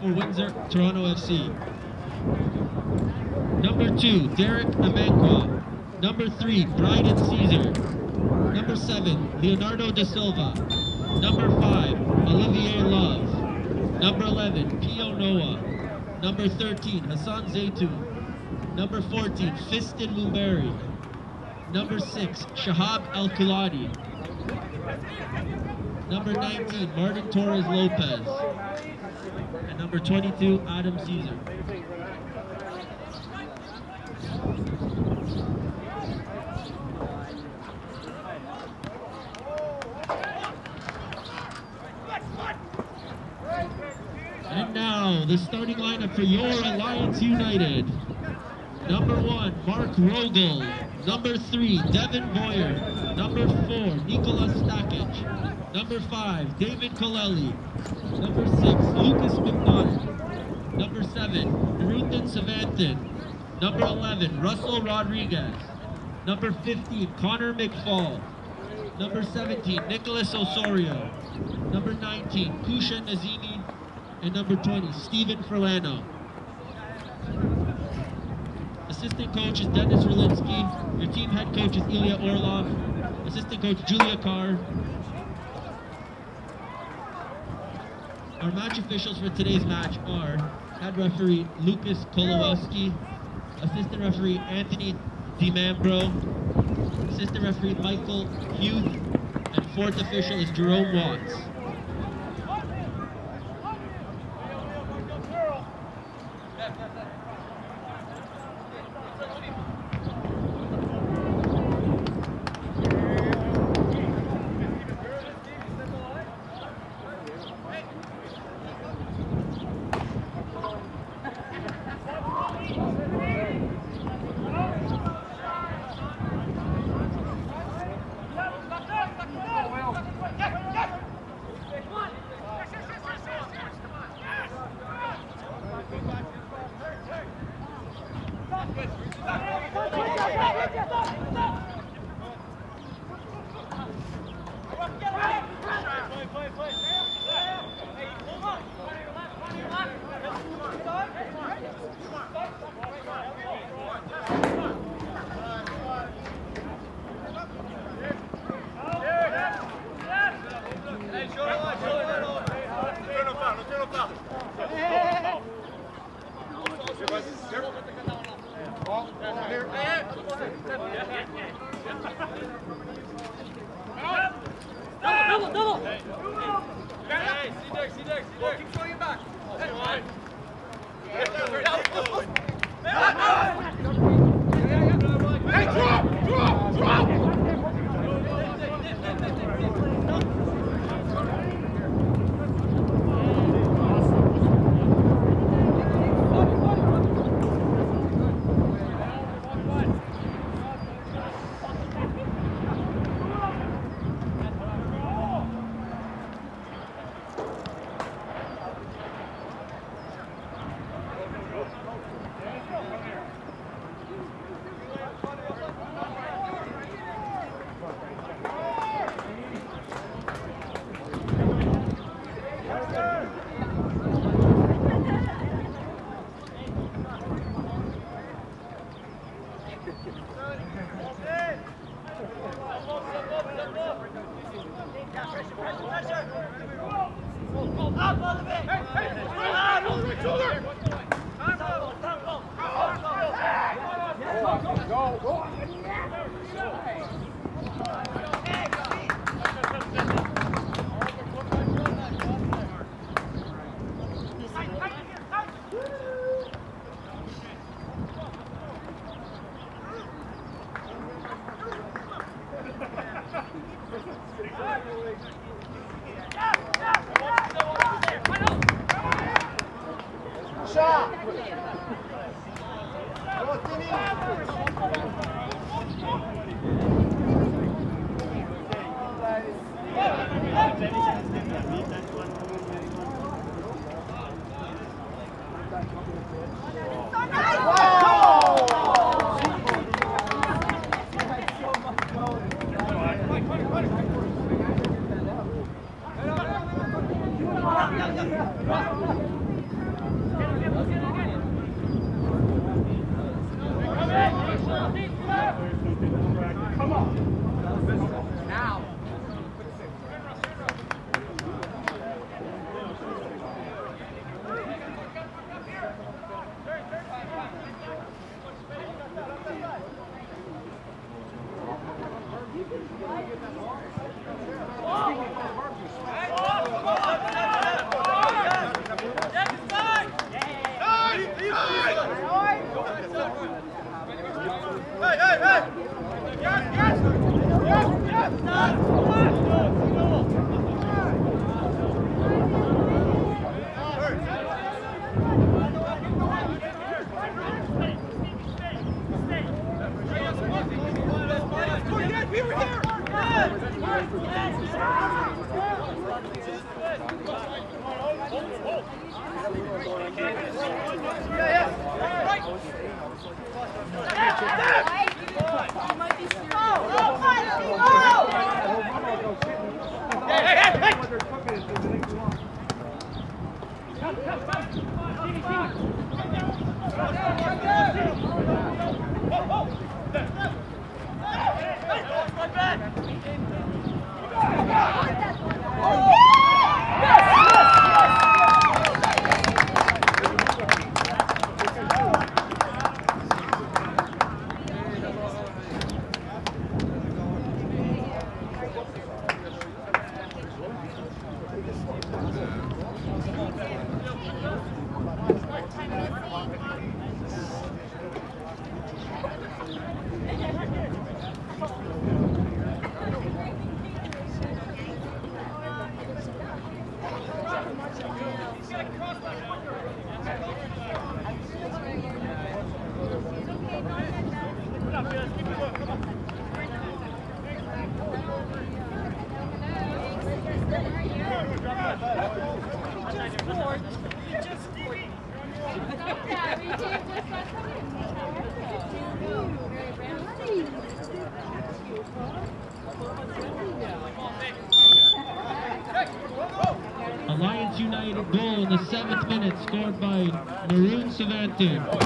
for Windsor Toronto FC. Number two, Derek Amankwa. Number three, Brydon Caesar. Number seven, Leonardo da Silva. Number five, Olivier Love. Number 11, Pio Noah. Number 13, Hassan Zaytoun. Number 14, Fiston Mumberi. Number 6, Shahab Al Kuladi. Number 19, Martin Torres Lopez. And number 22, Adam Caesar. And now, the starting lineup for your Alliance United. Number one, Mark Rogel. Number three, Devin Boyer. Number four, Nicolas Stakic. Number five, David Colelli. Number six, Lucas McDonald. Number seven, Ruthin Sivananthan. Number 11, Russell Rodriguez. Number 15, Connor McFall. Number 17, Nicholas Osorio. Number 19, Kusha Nazini. And number 20, Steven Furlano. Assistant coach is Dennis Rolinski. Your team head coach is Ilya Orlov. Assistant coach Julia Carr. Our match officials for today's match are head referee Lucas Kolowski, assistant referee Anthony DiMambro, assistant referee Michael Huth, and fourth official is Jerome Watts. Keep showing Come, come, come. Oh! Excelente.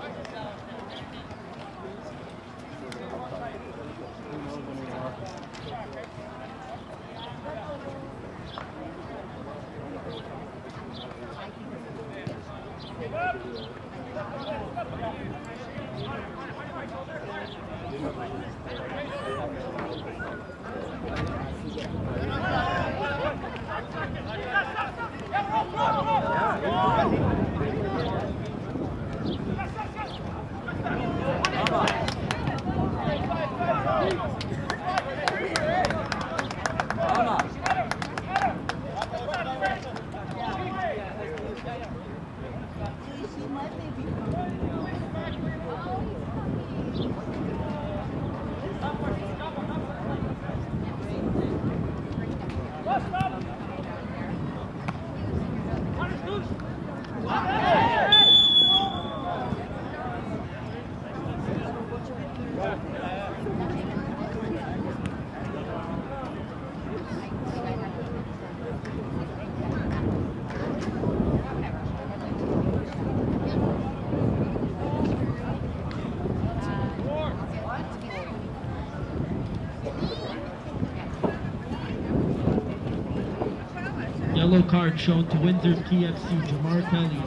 card shown to Windsor TFC Jamar Kelly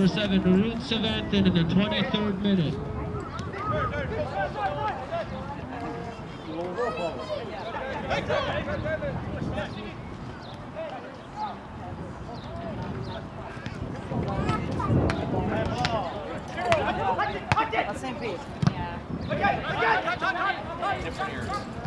number seven, Maroon Sivananthan in the 23rd minute. On the same page. Yeah. Deki,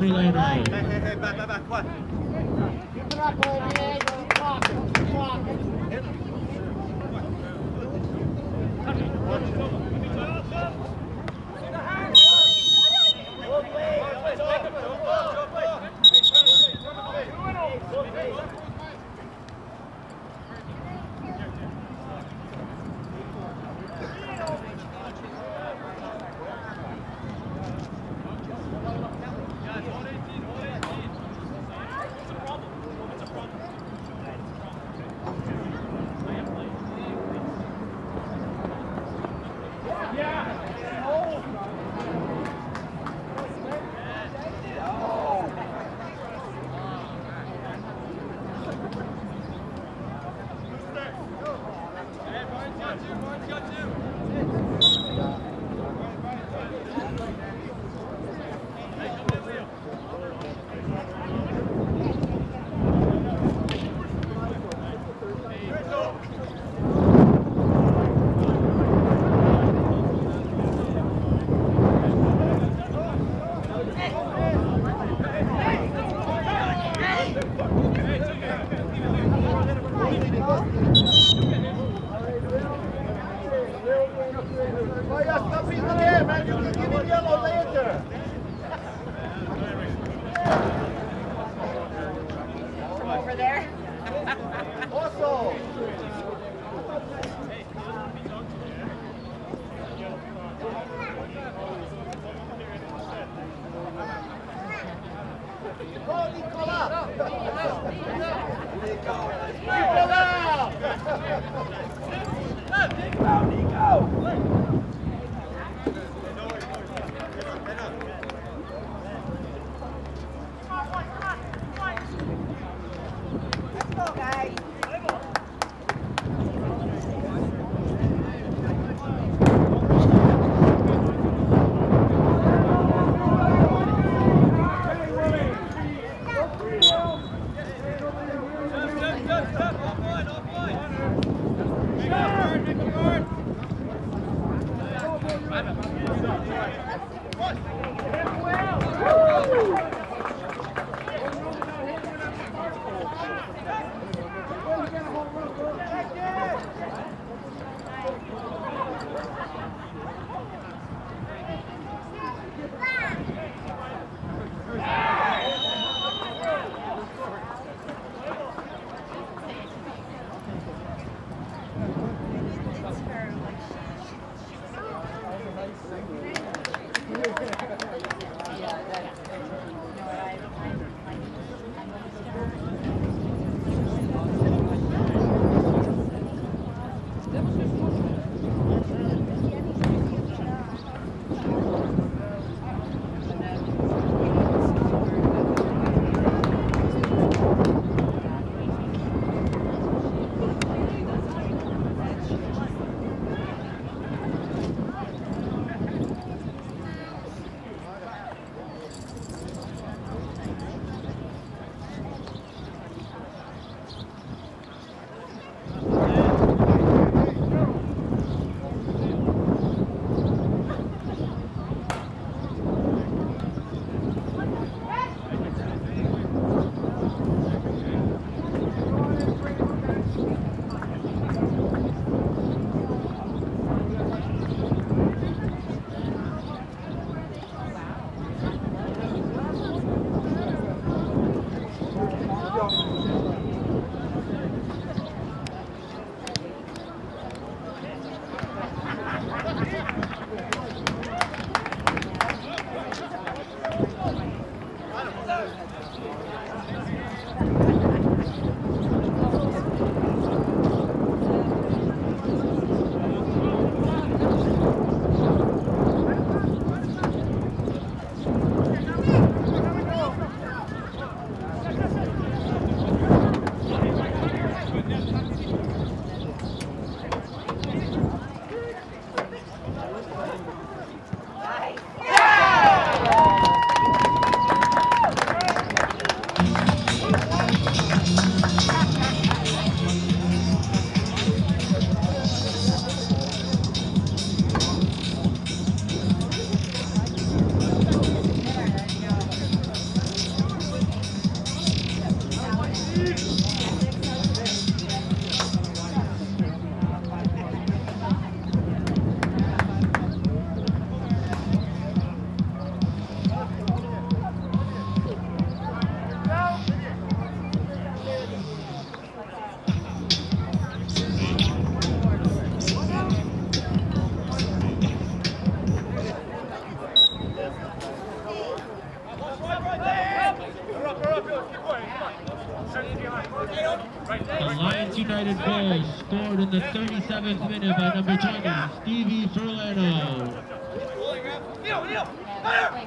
Steven Furlano. Scored in the 37th minute by number 20, Stevie Furlano. Fire!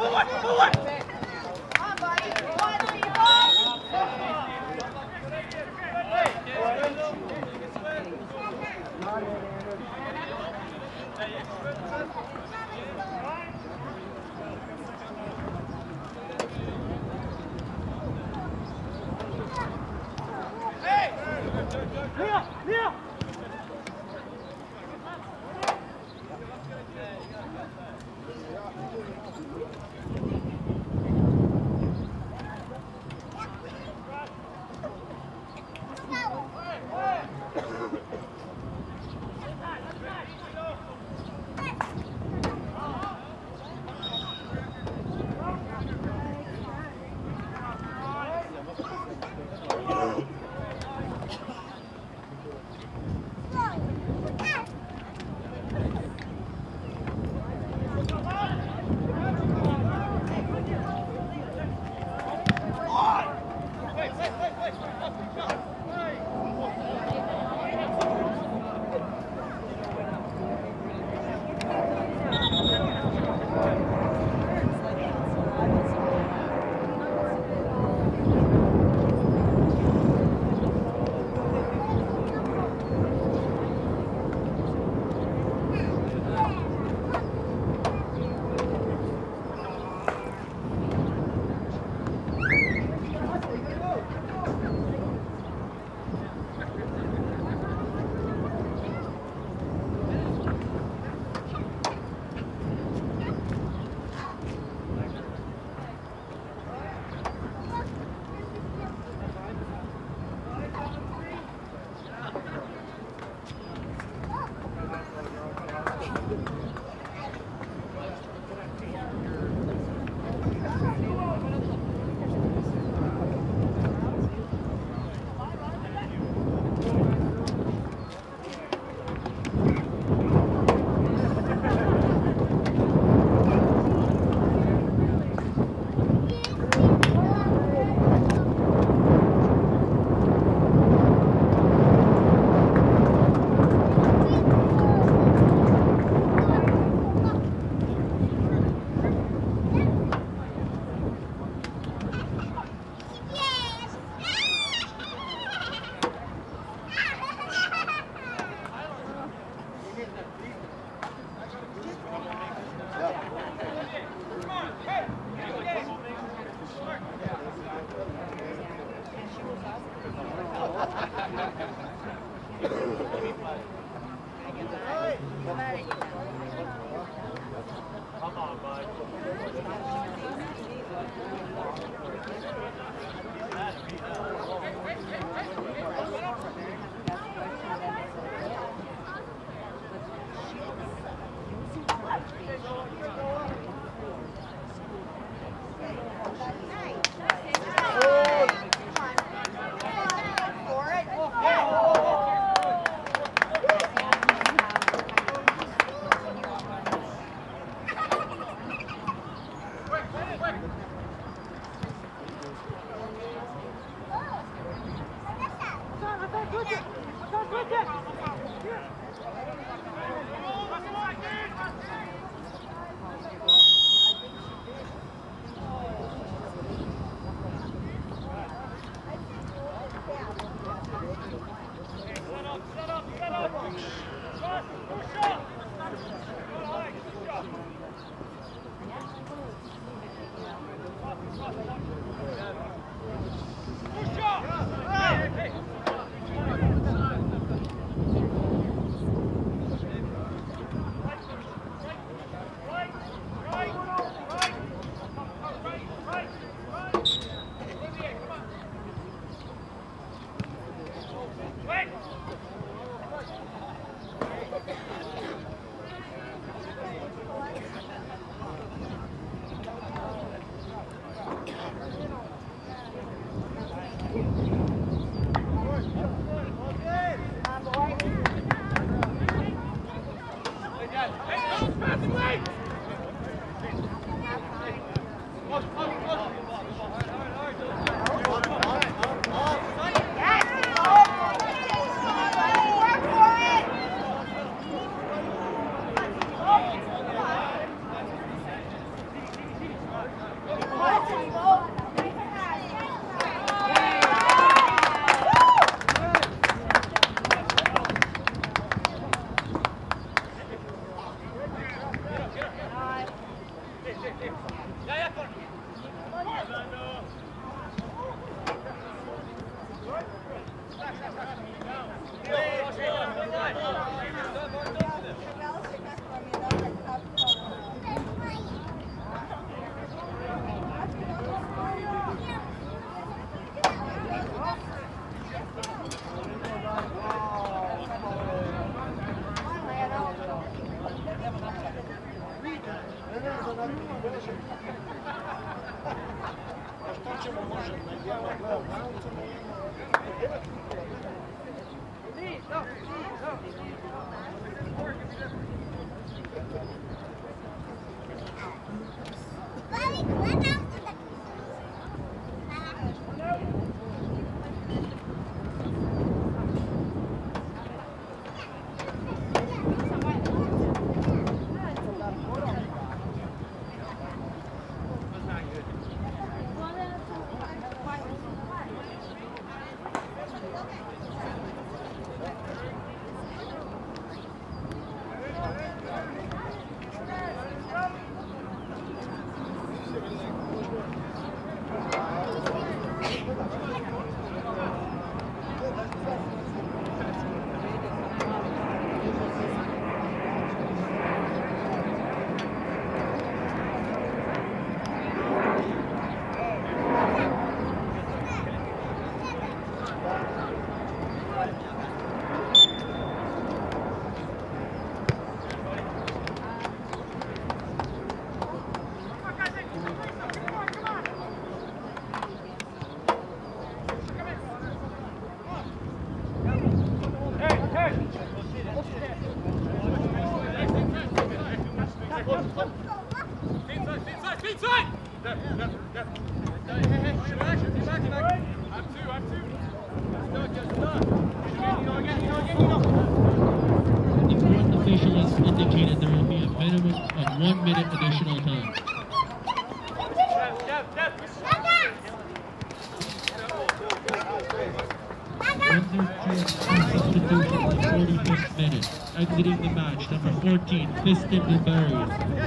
14, Fiston Bilberry.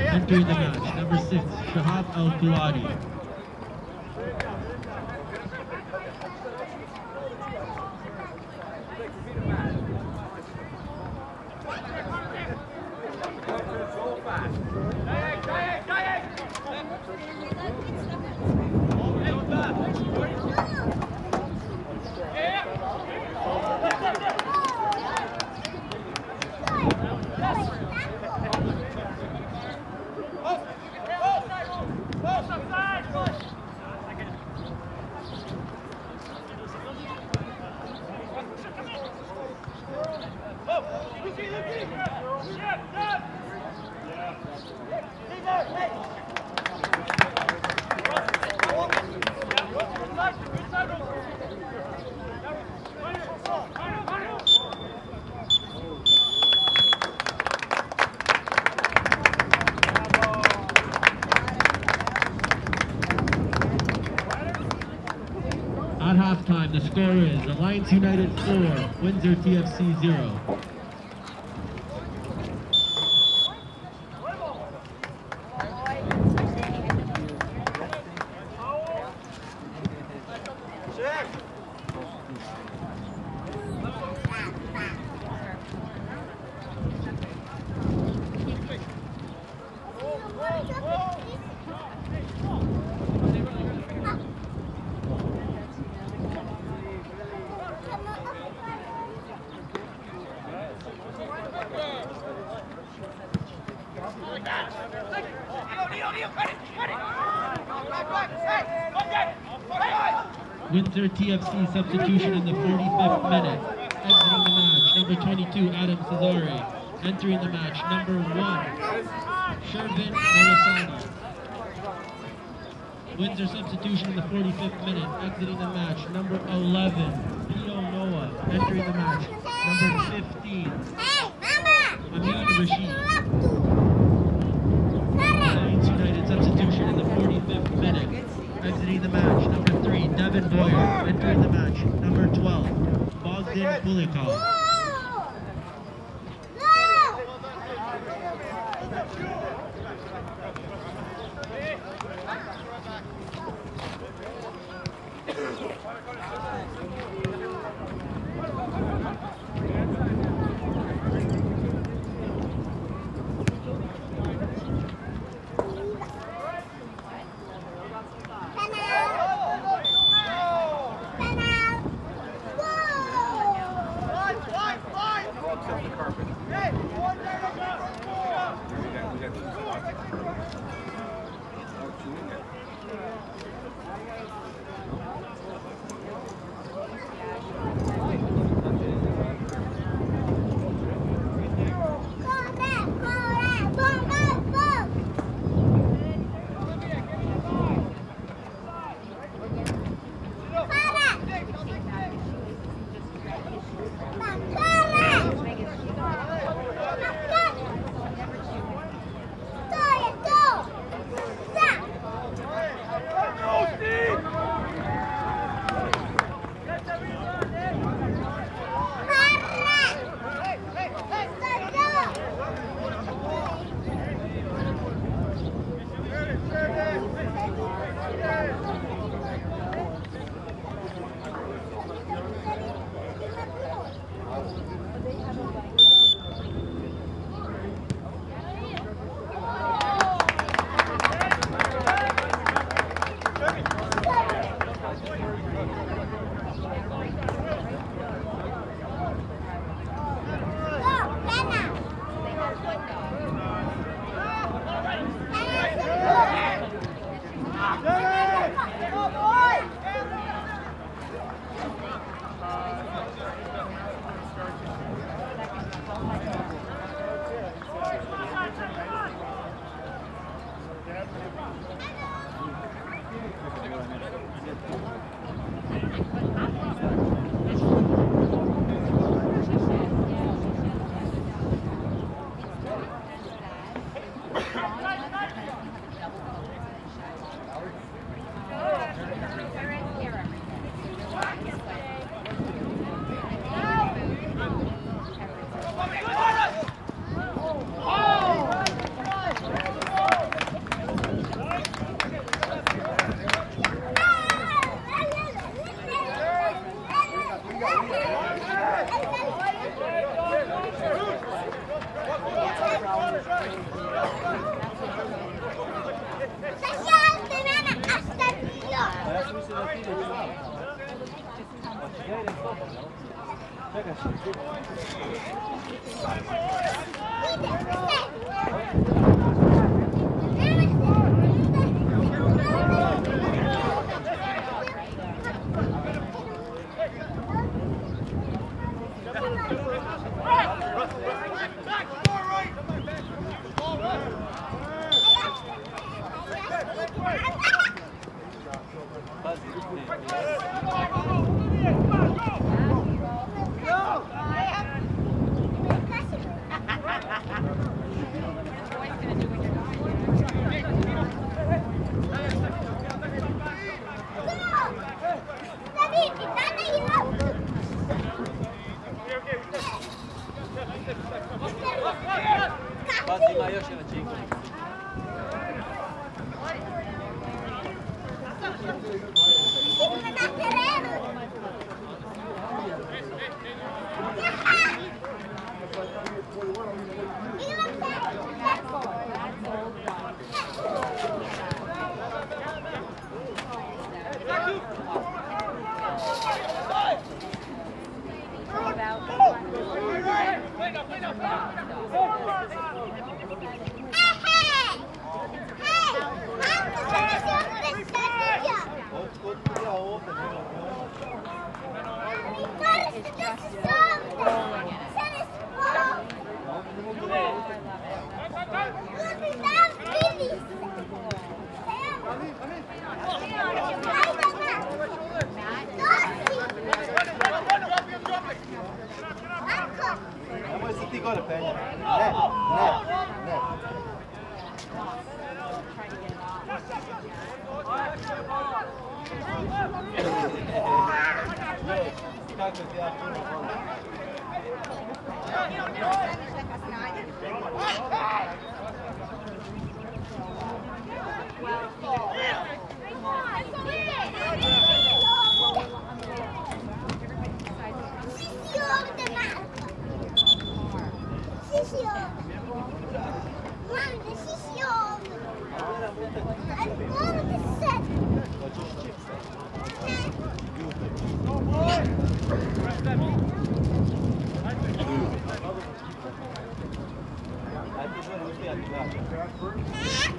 Entering the match, number 6, Shahab El United 4, Windsor TFC 0. Windsor TFC substitution in the 45th minute. Exiting the match, number 22, Adam Cesare. Entering the match, number 1, Shervin Molasani. Windsor substitution in the 45th minute. Exiting the match, number 11, Theo Noah. Entering the match, number 15, Mom, this is it. Volim. Ajde,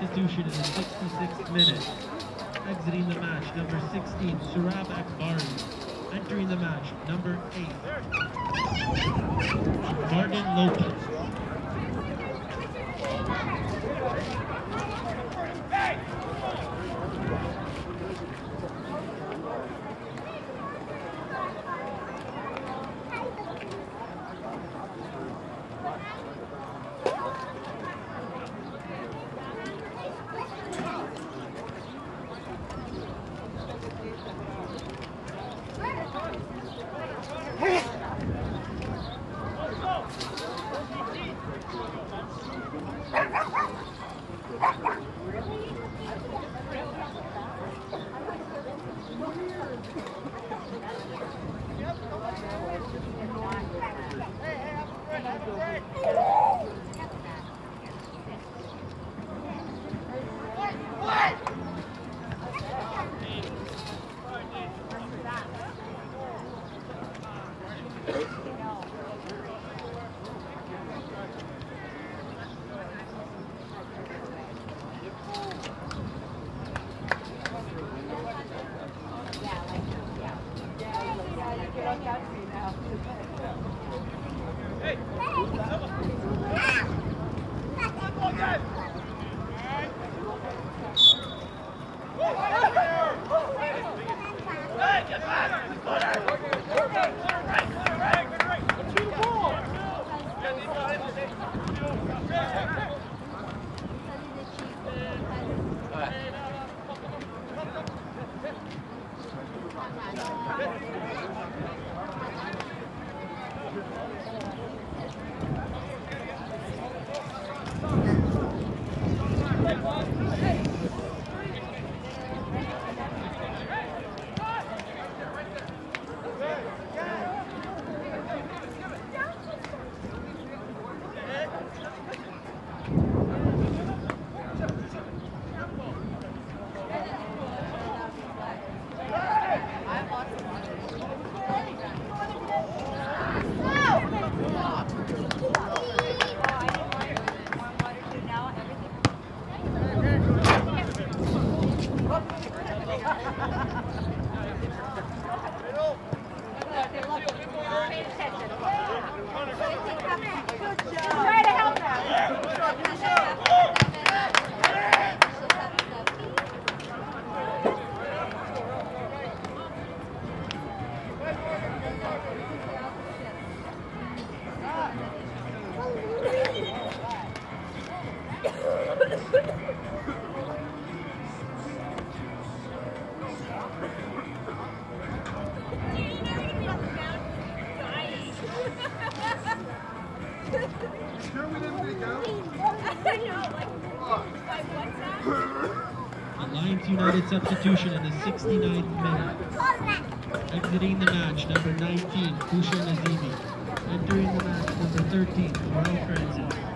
Substitution in the 66th minute. Exiting the match, number 16, Surab Akbari. Entering the match, number 8, substitution in the 69th minute. Exiting the match, number 19, Kusha Nazimi. Entering the match, number 13, Morel Francis.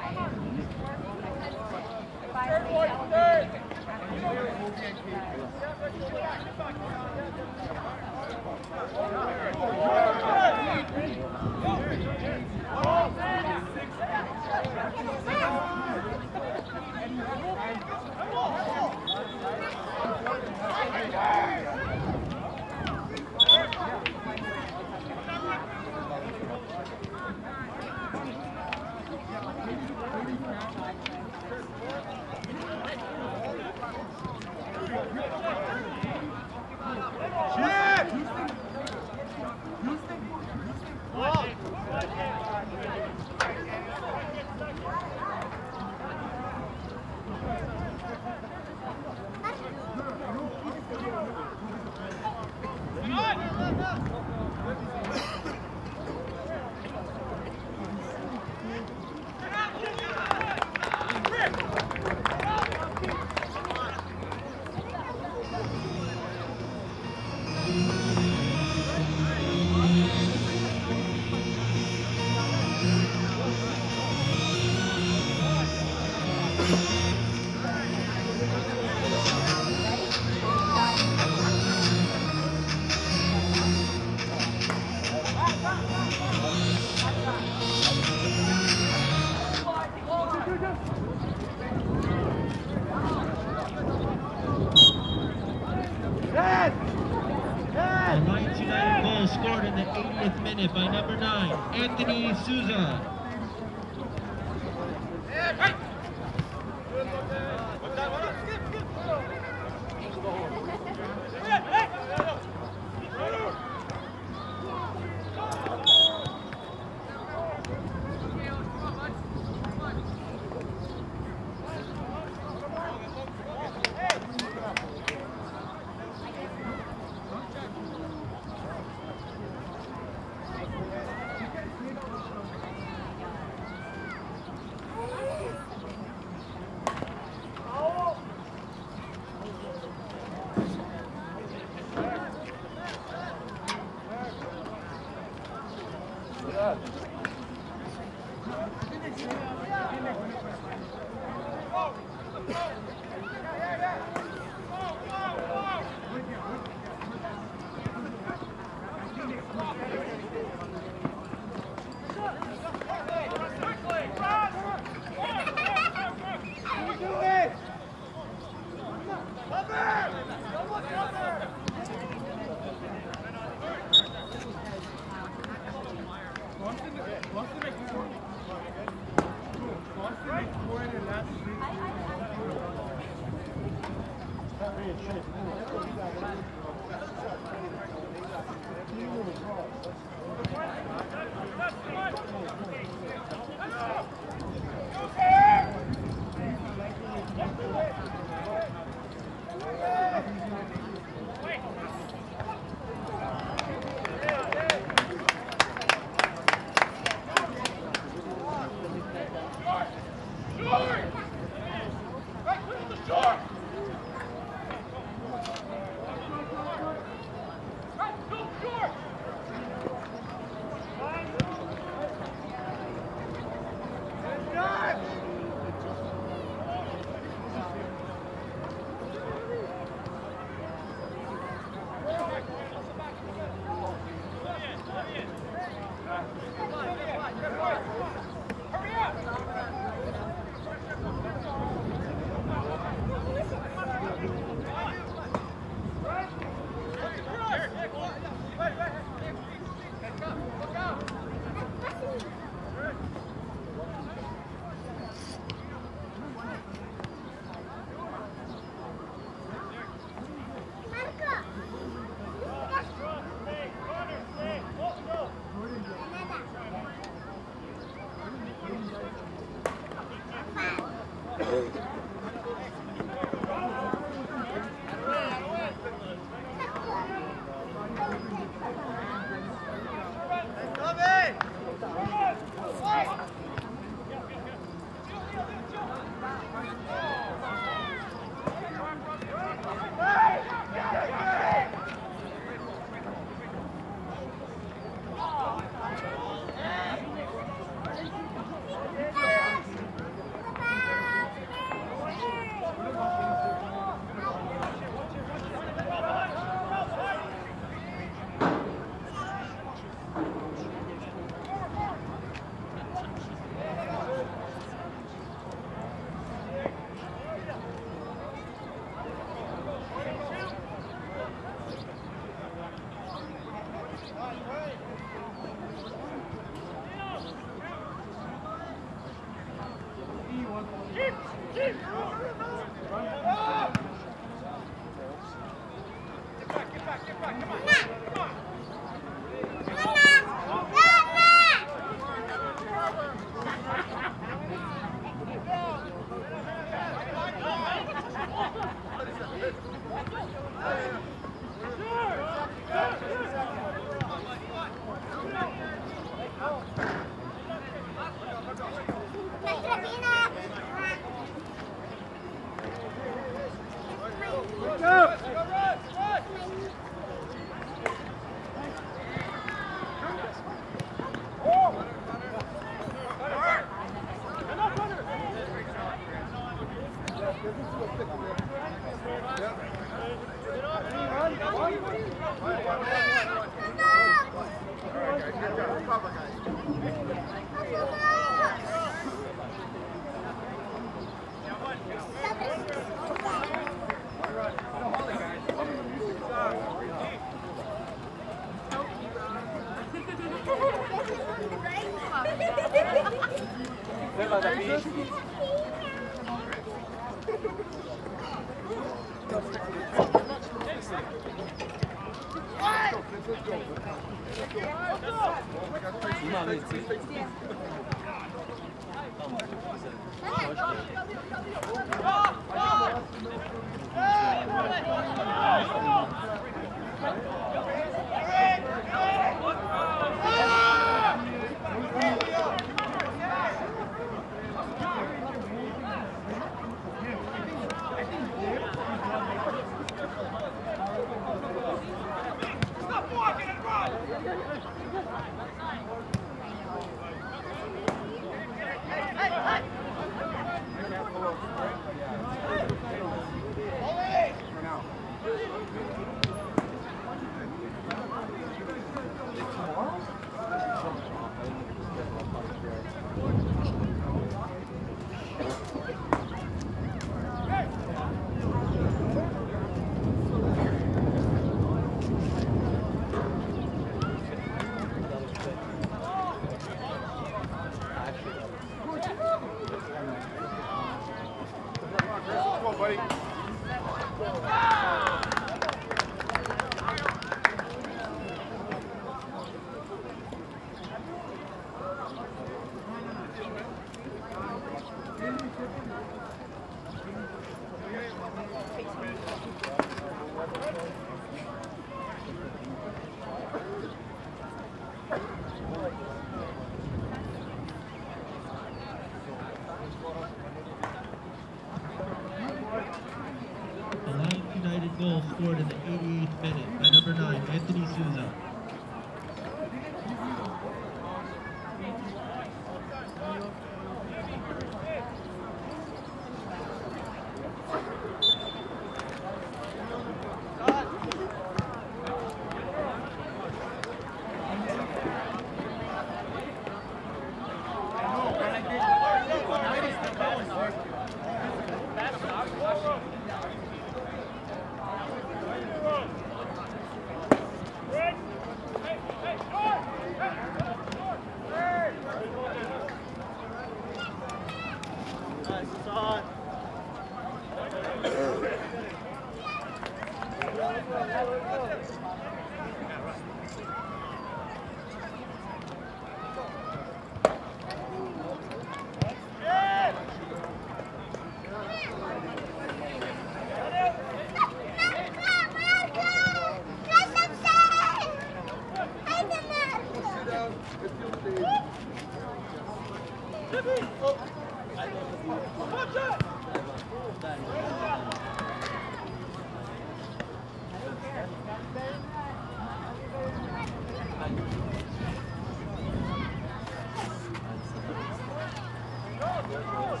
The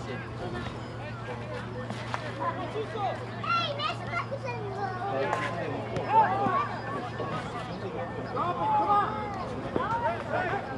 fourth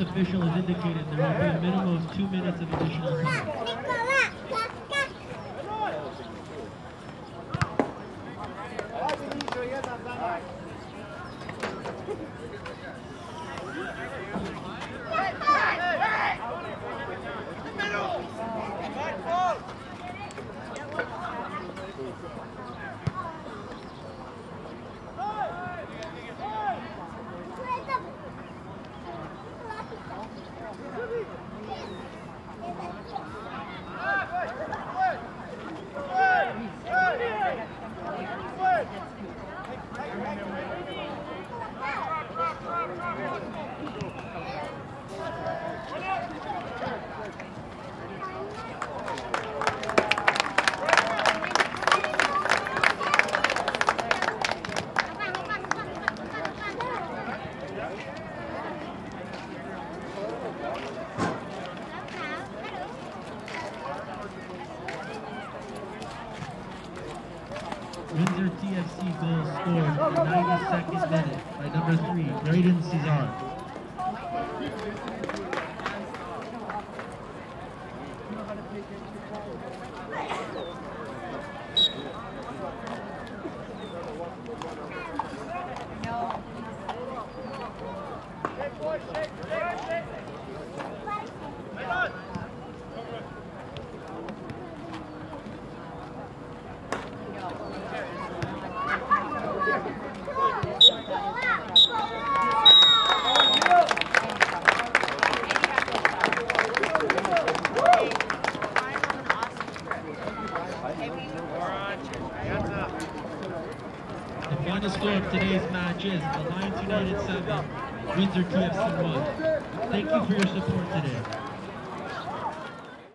official has indicated there will be a minimum of two minutes of additional is Alliance United 7, Windsor TFC 1. Thank you for your support.